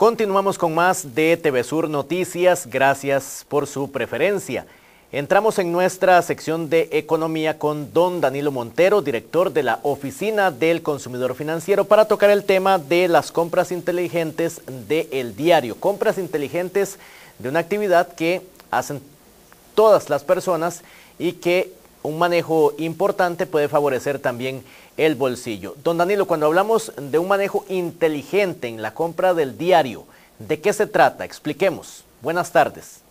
Continuamos con más de TV Sur Noticias. Gracias por su preferencia. Entramos en nuestra sección de economía con don Danilo Montero, director de la Oficina del Consumidor Financiero, para tocar el tema de las compras inteligentes del diario. Compras inteligentes de una actividad que hacen todas las personas y que un manejo importante puede favorecer también el bolsillo. Don Danilo, cuando hablamos de un manejo inteligente en la compra del diario, ¿de qué se trata? Expliquemos. Buenas tardes.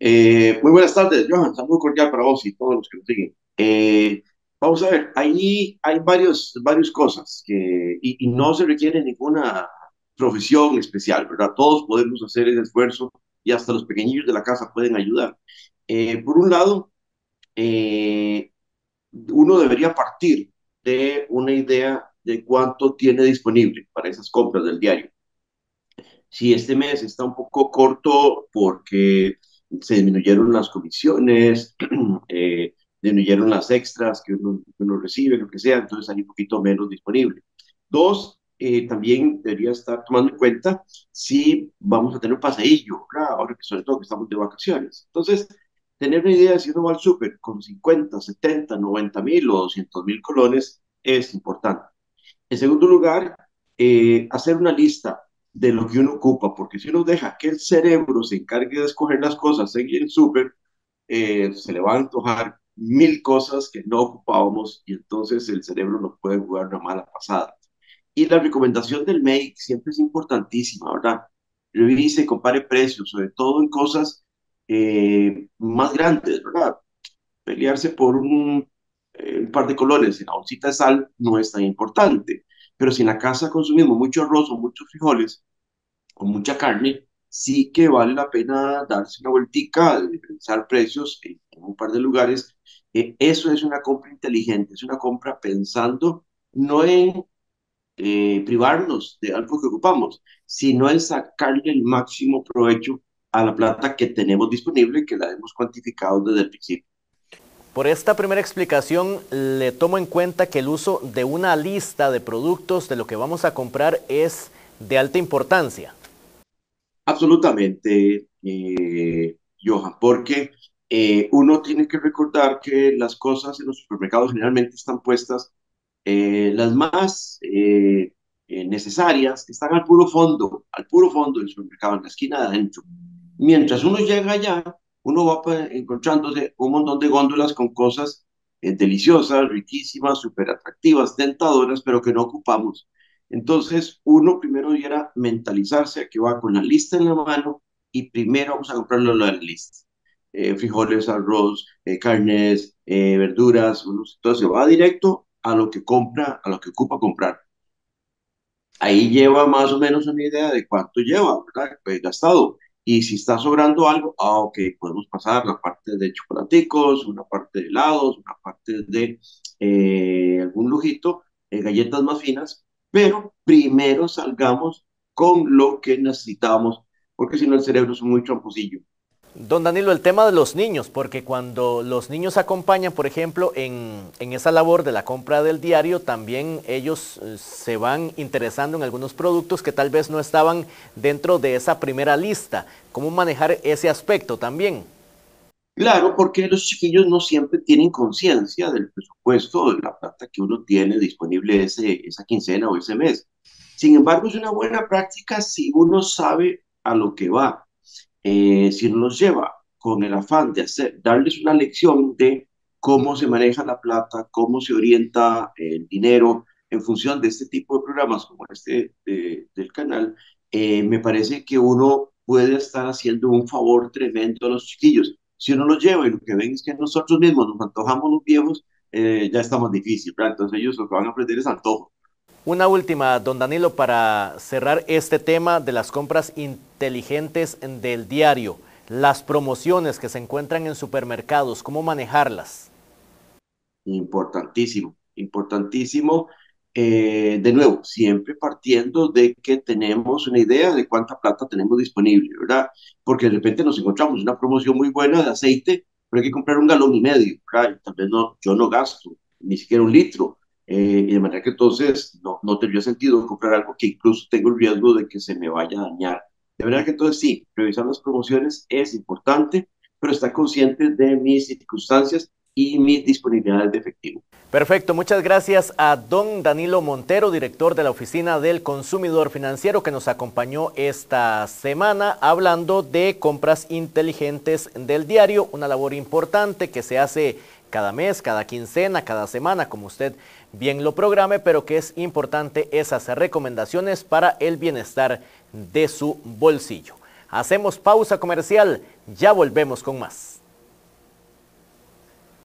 Eh, muy buenas tardes, Johan. Muy cordial para vos y todos los que nos siguen. Eh, vamos a ver, ahí hay varios, varias cosas que, y, no se requiere ninguna profesión especial, ¿verdad? Todos podemos hacer ese esfuerzo y hasta los pequeñillos de la casa pueden ayudar. Eh, por un lado, uno debería partir de una idea de cuánto tiene disponible para esas compras del diario. Si este mes está un poco corto porque se disminuyeron las comisiones, eh, disminuyeron las extras que uno, recibe, lo que sea, entonces hay un poquito menos disponible. Dos, eh, también debería estar tomando en cuenta si vamos a tener un paseillo, ahora que sobre todo que estamos de vacaciones. Entonces, tener una idea de si uno va al súper con 50, 70, 90 mil o 200 mil colones es importante. En segundo lugar, eh, hacer una lista de lo que uno ocupa, porque si uno deja que el cerebro se encargue de escoger las cosas en el súper, eh, se le van a antojar mil cosas que no ocupábamos y entonces el cerebro nos puede jugar una mala pasada. Y la recomendación del make siempre es importantísima, ¿verdad? Revise, compare precios, sobre todo en cosas eh, más grandes, ¿verdad? Pelearse por un, eh, un, par de colores en la bolsita de sal no es tan importante, pero si en la casa consumimos mucho arroz o muchos frijoles o mucha carne, sí que vale la pena darse una vueltica, pensar precios en, un par de lugares. Eh, eso es una compra inteligente, es una compra pensando no en privarnos de algo que ocupamos, sino en sacarle el máximo provecho a la plata que tenemos disponible, que la hemos cuantificado desde el principio. Por esta primera explicación, le tomo en cuenta que el uso de una lista de productos de lo que vamos a comprar es de alta importancia. Absolutamente, eh, Johan, porque eh, uno tiene que recordar que las cosas en los supermercados generalmente están puestas eh, las más necesarias, que están al puro fondo, al puro fondo del supermercado, en la esquina de adentro mientras uno llega allá, uno va encontrándose un montón de góndolas con cosas eh, deliciosas, riquísimas, súper atractivas, tentadoras, pero que no ocupamos. Entonces, uno primero debiera mentalizarse que va con la lista en la mano y primero vamos a comprarlo la lista. Eh, frijoles, arroz, eh, carnes, verduras, entonces va directo a lo que compra, a lo que ocupa comprar. Ahí lleva más o menos una idea de cuánto lleva, ¿verdad? Pues, gastado. Y si está sobrando algo, ah, ok, podemos pasar la parte de chocolaticos, una parte de helados, una parte de eh, algún lujito, eh, galletas más finas, pero primero salgamos con lo que necesitamos, porque si no el cerebro es muy tramposillo. Don Danilo, el tema de los niños, porque cuando los niños acompañan, por ejemplo, en, esa labor de la compra del diario, también ellos eh, se van interesando en algunos productos que tal vez no estaban dentro de esa primera lista. ¿Cómo manejar ese aspecto también? Claro, porque los chiquillos no siempre tienen conciencia del presupuesto, de la plata que uno tiene disponible ese, esa quincena o ese mes. Sin embargo, es una buena práctica si uno sabe a lo que va eh, si nos lleva con el afán de hacer, darles una lección de cómo se maneja la plata, cómo se orienta el dinero en función de este tipo de programas como este del canal, eh, me parece que uno puede estar haciendo un favor tremendo a los chiquillos. Si uno los lleva y lo que ven es que nosotros mismos nos antojamos los viejos, eh, ya está más difícil, Entonces ellos lo van a aprender es antojo. Una última, don Danilo, para cerrar este tema de las compras inteligentes del diario, las promociones que se encuentran en supermercados, ¿cómo manejarlas? Importantísimo, importantísimo. Eh, de nuevo, siempre partiendo de que tenemos una idea de cuánta plata tenemos disponible, ¿verdad? Porque de repente nos encontramos una promoción muy buena de aceite, pero hay que comprar un galón y medio, ¿verdad? Tal vez no, yo no gasto ni siquiera un litro Eh, y de manera que entonces no, no tendría sentido comprar algo que incluso tengo el riesgo de que se me vaya a dañar. De manera que entonces sí, revisar las promociones es importante, pero estar consciente de mis circunstancias y mis disponibilidades de efectivo. Perfecto, muchas gracias a don Danilo Montero, director de la Oficina del Consumidor Financiero, que nos acompañó esta semana hablando de compras inteligentes del diario, una labor importante que se hace cada mes, cada quincena, cada semana, como usted bien lo programe, pero que es importante esas recomendaciones para el bienestar de su bolsillo. Hacemos pausa comercial, ya volvemos con más.